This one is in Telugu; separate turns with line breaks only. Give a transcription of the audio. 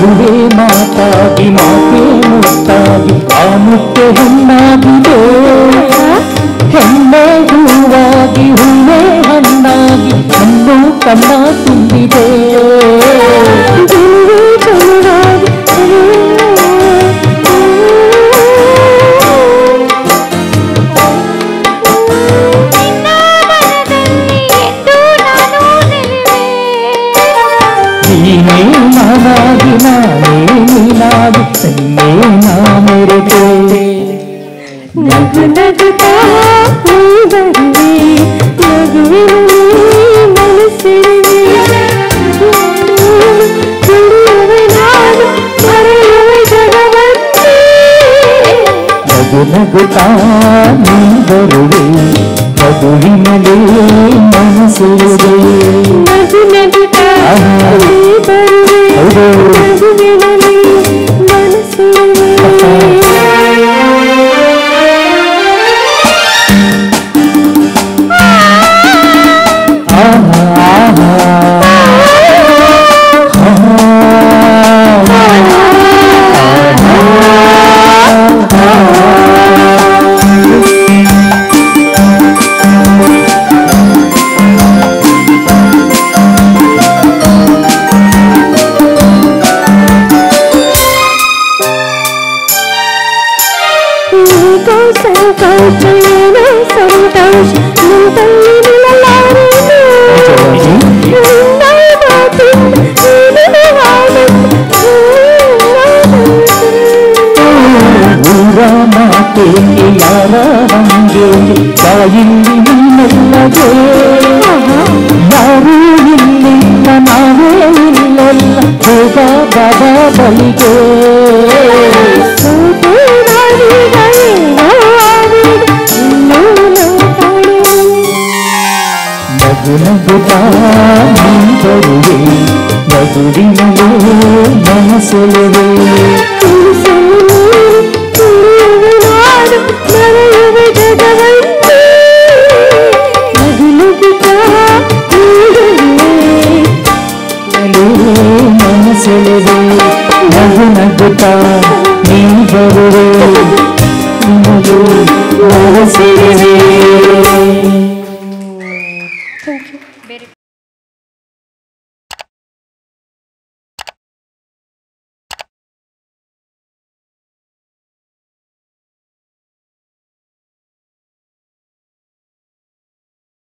ನಗುವೆ ಮಾತಾಗಿ ಮಾತೆ ಮುತ್ತಾಗಿ ಆ ಮುತ್ತೆ ಹೆಣ್ಣಾಗಿದೆ ಹೆಣ್ಣೆ ಹೂವಾಗಿ ಹೂವೆ ಹಣ್ಣಾಗಿ ಹಣ್ಣು ಕಣ್ಣ నాదు
తల్లే నా మెరుపే. నగు
నగుతా
నీ బరువే
నగువినలే మనసులే
నీకో సంకోచమేనో సంతోష నువ్వు నిలలారేను నిన్నై మాతిన్ నీనే ఆనంద
ಊರ ಮಾತೇಕೆ ಯಾರ ಹಂಗೆ ಬಾಯಿಲ್ಲಿ ನಿನ್ನಲ್ಲದೆ ಯಾರೂ ಇಲ್ಲಿಲ್ಲ ನಾವೇ ಇಲ್ಲೆಲ್ಲ ಹೋಗ ಬಾಬಾ ಬಳಿಗೆ నవ్వుతారువే మధురిలో మనసులవే. మనసులవే నవ్వు నవ్వుతా నీ బరువే మనసులవే.